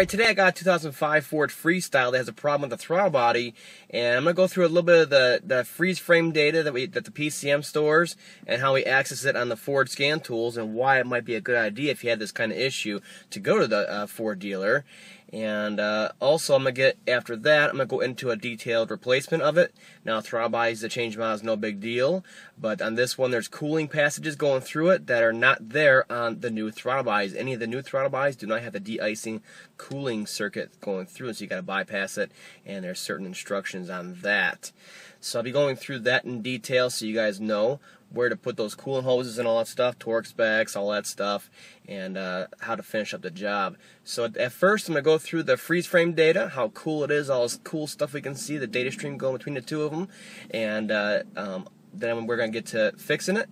Alright, today I got a 2005 Ford Freestyle that has a problem with the throttle body, and I'm going to go through a little bit of the, the freeze frame data that, we, that the PCM stores, and how we access it on the Ford scan tools, and why it might be a good idea if you had this kind of issue to go to the uh, Ford dealer. And uh, also, I'm going to get, after that, I'm going to go into a detailed replacement of it. Now, throttle bodies, the change out is no big deal, but on this one, there's cooling passages going through it that are not there on the new throttle bodies. Any of the new throttle bodies do not have the de-icing cooling circuit going through, so you got to bypass it, and there's certain instructions on that. So I'll be going through that in detail so you guys know where to put those coolant hoses and all that stuff, torque specs, all that stuff, and uh, how to finish up the job. So at first I'm going to go through the freeze frame data, how cool it is, all this cool stuff we can see, the data stream going between the two of them, and uh, um, then we're going to get to fixing it.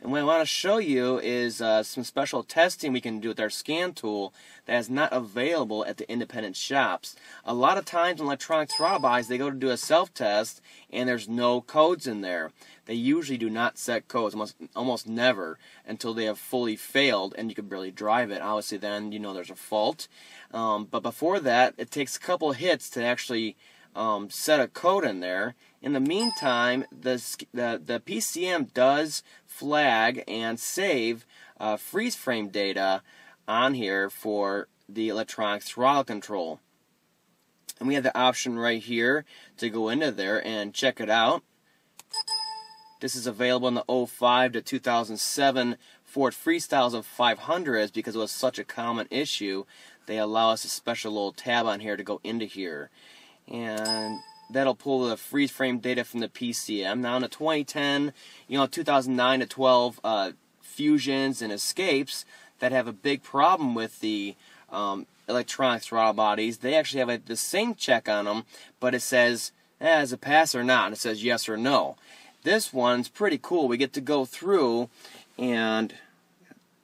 And what I want to show you is uh, some special testing we can do with our scan tool that is not available at the independent shops. A lot of times in electronic throttle they go to do a self-test and there's no codes in there. They usually do not set codes, almost, almost never, until they have fully failed and you can barely drive it. Obviously then you know there's a fault. Um, but before that, it takes a couple hits to actually um, set a code in there. In the meantime, the, the, the PCM does flag and save uh, freeze frame data on here for the electronic throttle control. And we have the option right here to go into there and check it out. This is available in the 05 to 2007 Ford Freestyles of 500s because it was such a common issue. They allow us a special little tab on here to go into here and that'll pull the freeze frame data from the PCM. Now in the 2010, you know, 2009 to 12 uh, fusions and escapes that have a big problem with the um, electronic throttle bodies, they actually have a, the same check on them, but it says eh, a pass or not, and it says yes or no. This one's pretty cool. We get to go through and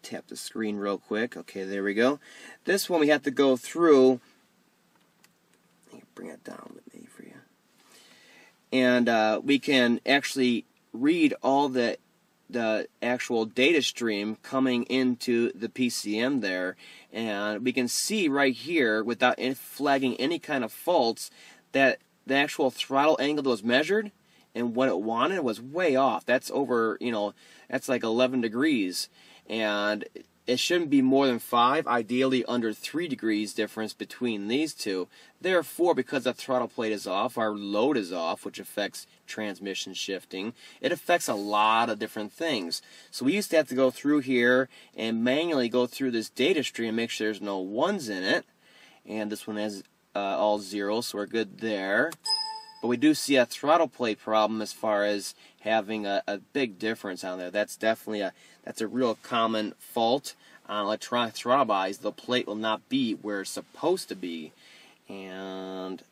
tap the screen real quick. Okay, there we go. This one we have to go through bring it down with me for you. And uh, we can actually read all the the actual data stream coming into the PCM there, and we can see right here without flagging any kind of faults that the actual throttle angle that was measured and what it wanted was way off. That's over, you know, that's like 11 degrees, and it shouldn't be more than 5, ideally under 3 degrees difference between these two. Therefore, because the throttle plate is off, our load is off, which affects transmission shifting. It affects a lot of different things. So we used to have to go through here and manually go through this data stream and make sure there's no ones in it. And this one has uh, all zeros, so we're good there. But we do see a throttle plate problem as far as having a, a big difference on there. That's definitely a that's a real common fault on electronic throttle bodies. The plate will not be where it's supposed to be, and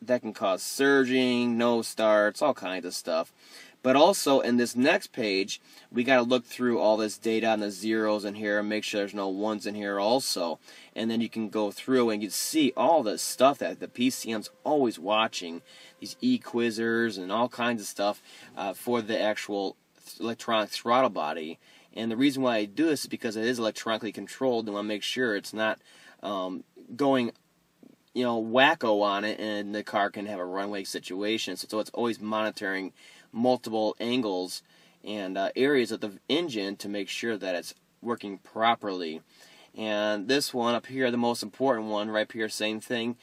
that can cause surging, no starts, all kinds of stuff. But also in this next page, we got to look through all this data and the zeros in here and make sure there's no ones in here also. And then you can go through and you see all the stuff that the PCM's always watching. These e-quizzers and all kinds of stuff uh, for the actual electronic throttle body. And the reason why I do this is because it is electronically controlled and I want to make sure it's not um, going you know, wacko on it and the car can have a runway situation. So, so it's always monitoring multiple angles and uh, areas of the engine to make sure that it's working properly. And this one up here, the most important one, right here, same thing.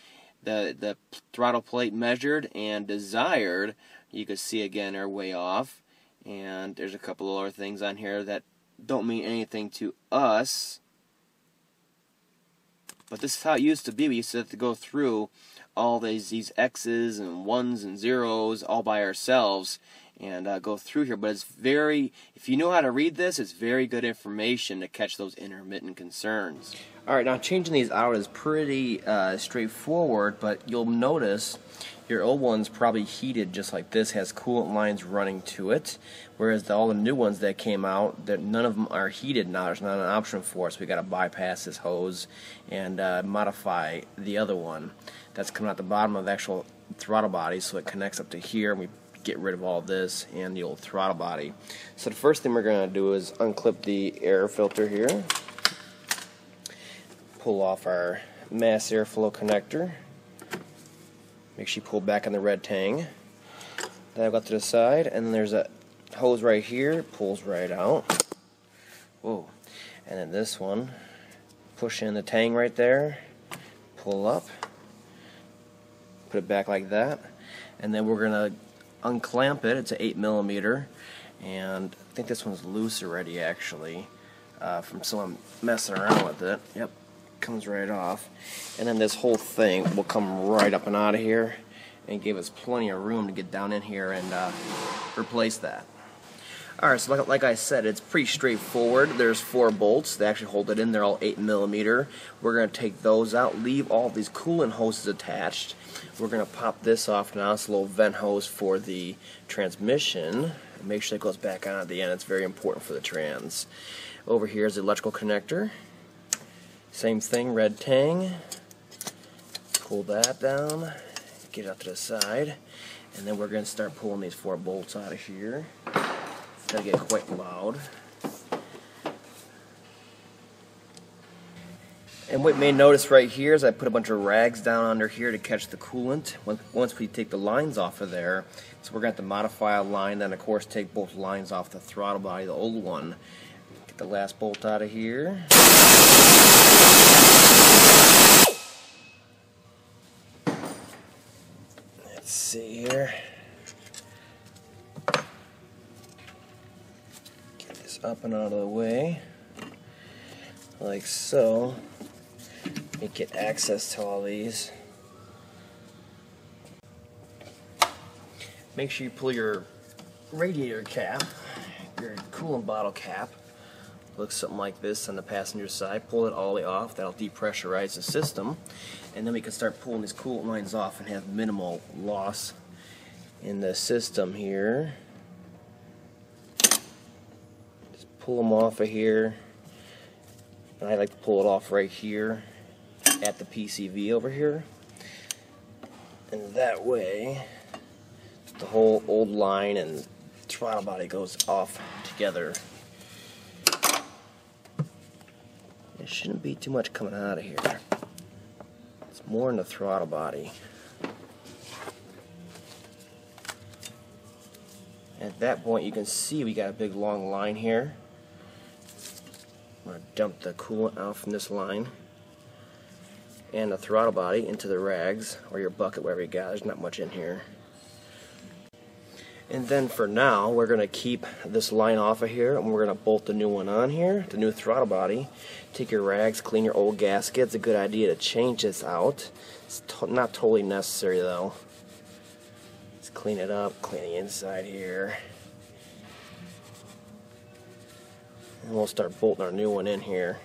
The the throttle plate measured and desired, you can see again are way off. And there's a couple other things on here that don't mean anything to us. But this is how it used to be. We used to have to go through all these these X's and ones and zeros all by ourselves and uh, go through here. But it's very, if you know how to read this, it's very good information to catch those intermittent concerns. All right, now changing these out is pretty uh, straightforward, but you'll notice your old one's probably heated just like this, has coolant lines running to it, whereas the, all the new ones that came out, that none of them are heated now. There's not an option for us. We got to bypass this hose and uh, modify the other one. That's coming out the bottom of the actual throttle body, so it connects up to here. And we get rid of all this and the old throttle body. So the first thing we're going to do is unclip the air filter here, pull off our mass airflow connector. Make sure you pull back on the red tang. Then I've got to the side, and then there's a hose right here, pulls right out. Whoa. And then this one, push in the tang right there, pull up, put it back like that, and then we're gonna unclamp it. It's an 8 millimeter, and I think this one's loose already actually uh, from someone messing around with it. Yep, comes right off, and then this whole thing will come right up and out of here, and give us plenty of room to get down in here and uh, replace that. Alright, so like, like, I said, it's pretty straightforward. There's four bolts. They actually hold it in. They're all 8 millimeter. We're going to take those out, leave all these coolant hoses attached. We're going to pop this off now. It's a little vent hose for the transmission. Make sure it goes back on at the end. It's very important for the trans. Over here is the electrical connector. Same thing, red tang. Pull that down. Get it up to the side. And then we're going to start pulling these four bolts out of here. It's going to get quite loud. And what you may notice right here is I put a bunch of rags down under here to catch the coolant once we take the lines off of there. So we're going to have to modify a line, then of course take both lines off the throttle body, the old one. The last bolt out of here. Let's see here. Get this up and out of the way. Like so. You get access to all these. Make sure you pull your radiator cap, your coolant bottle cap. Looks something like this on the passenger side. Pull it all the way off. That'll depressurize the system. And then we can start pulling these coolant lines off and have minimal loss in the system here. Just pull them off of here. And I like to pull it off right here at the PCV over here. And that way, the whole old line and throttle body goes off together. There shouldn't be too much coming out of here. It's more in the throttle body. At that point you can see we got a big long line here. I'm going to dump the coolant out from this line and the throttle body into the rags or your bucket, wherever you got. There's not much in here. And then for now, we're going to keep this line off of here and we're going to bolt the new one on here, the new throttle body. Take your rags, clean your old gasket. It's a good idea to change this out. It's to not totally necessary though. Let's clean it up, clean the inside here. And we'll start bolting our new one in here.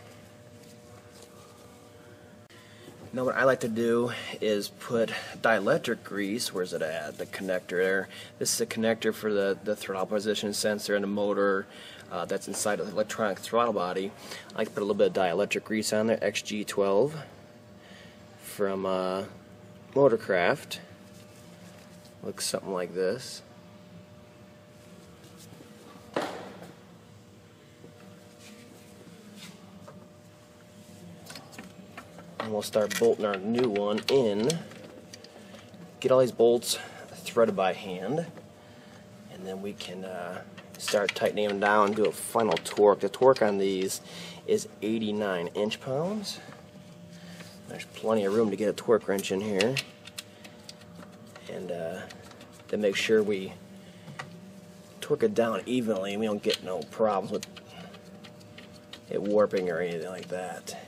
Now what I like to do is put dielectric grease, where's it at, the connector there. This is a connector for the, the throttle position sensor and the motor uh, that's inside of the electronic throttle body. I like to put a little bit of dielectric grease on there, XG12 from uh, Motorcraft. Looks something like this. And we'll start bolting our new one in. Get all these bolts threaded by hand, and then we can uh, start tightening them down do a final torque. The torque on these is 89 inch pounds. There's plenty of room to get a torque wrench in here. And uh, to make sure we torque it down evenly, and we don't get no problems with it warping or anything like that.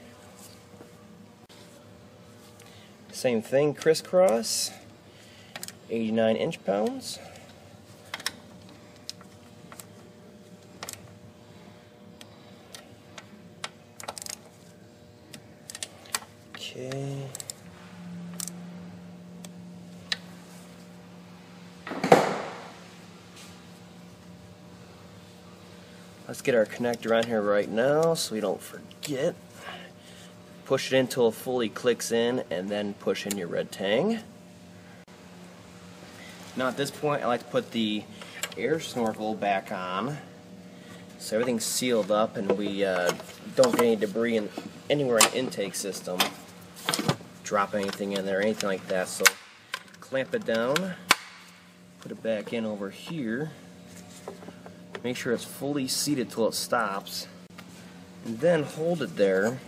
Same thing, crisscross, 89 inch pounds. Okay. Let's get our connector on here right now so we don't forget push it until it fully clicks in and then push in your red tang. Now at this point I like to put the air snorkel back on so everything's sealed up and we uh, don't get any debris in, anywhere in the intake system. drop anything in there, anything like that. So clamp it down, put it back in over here. Make sure it's fully seated till it stops. And then hold it there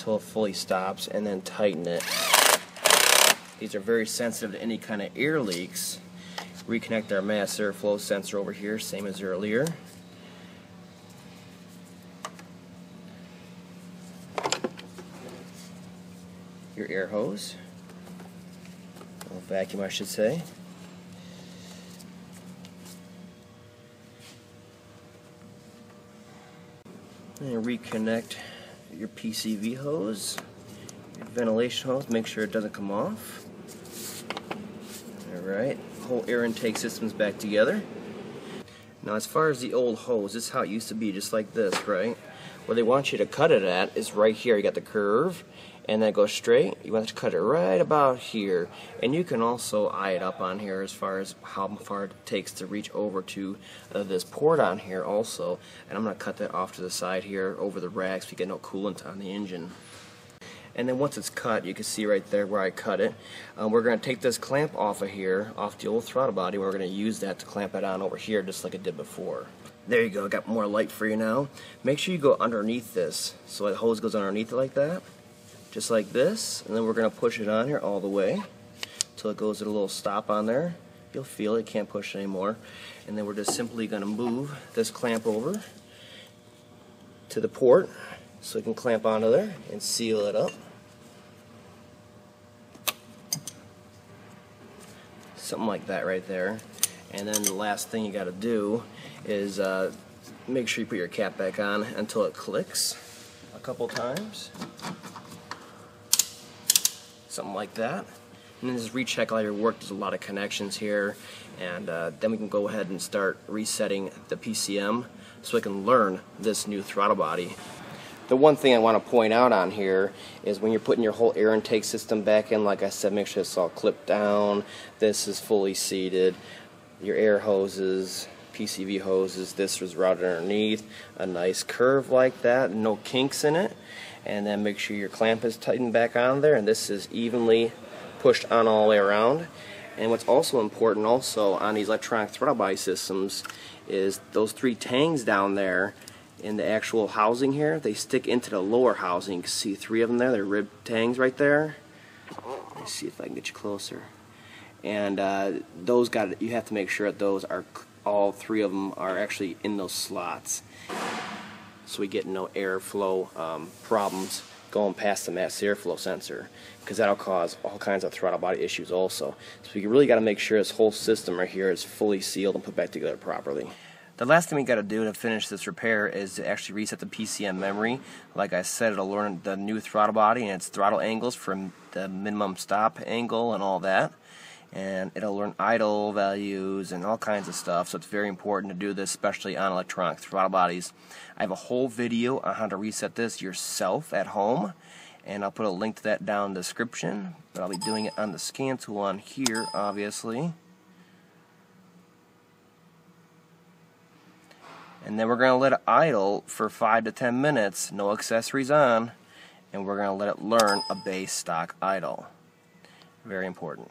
till it fully stops and then tighten it. These are very sensitive to any kind of air leaks. Reconnect our mass airflow sensor over here, same as earlier. Your air hose, or vacuum I should say. And reconnect your PCV hose, your ventilation hose, make sure it doesn't come off. Alright, whole air intake system's back together. Now as far as the old hose, this is how it used to be, just like this, right? Where they want you to cut it at is right here. You got the curve, and then go straight. You want to cut it right about here. And you can also eye it up on here as far as how far it takes to reach over to uh, this port on here also. And I'm going to cut that off to the side here over the rack so you get no coolant on the engine. And then once it's cut, you can see right there where I cut it. Um, we're going to take this clamp off of here, off the old throttle body. We're going to use that to clamp it on over here just like it did before. There you go, got more light for you now. Make sure you go underneath this. So the hose goes underneath it like that just like this and then we're going to push it on here all the way until it goes at a little stop on there. You'll feel it can't push anymore. And then we're just simply going to move this clamp over to the port so we can clamp onto there and seal it up. Something like that right there. And then the last thing you got to do is uh, make sure you put your cap back on until it clicks a couple times something like that. And then just recheck all your work. There's a lot of connections here. And uh, then we can go ahead and start resetting the PCM so we can learn this new throttle body. The one thing I want to point out on here is when you're putting your whole air intake system back in, like I said, make sure it's all clipped down. This is fully seated. Your air hoses, PCV hoses, this was routed underneath. A nice curve like that, no kinks in it and then make sure your clamp is tightened back on there. And this is evenly pushed on all the way around. And what's also important also on these electronic throttle body systems is those three tangs down there in the actual housing here they stick into the lower housing. You can see three of them there. They're rib tangs right there. Let me see if I can get you closer. And uh, those got you have to make sure that those are all three of them are actually in those slots so we get no airflow um, problems going past the mass airflow sensor because that'll cause all kinds of throttle body issues also. So we really got to make sure this whole system right here is fully sealed and put back together properly. The last thing we got to do to finish this repair is to actually reset the PCM memory. Like I said, it'll learn the new throttle body and its throttle angles from the minimum stop angle and all that and it'll learn idle values and all kinds of stuff. So it's very important to do this especially on electronic throttle bodies. I have a whole video on how to reset this yourself at home and I'll put a link to that down in the description but I'll be doing it on the scan tool on here obviously. And then we're going to let it idle for 5 to 10 minutes no accessories on and we're going to let it learn a base stock idle. Very important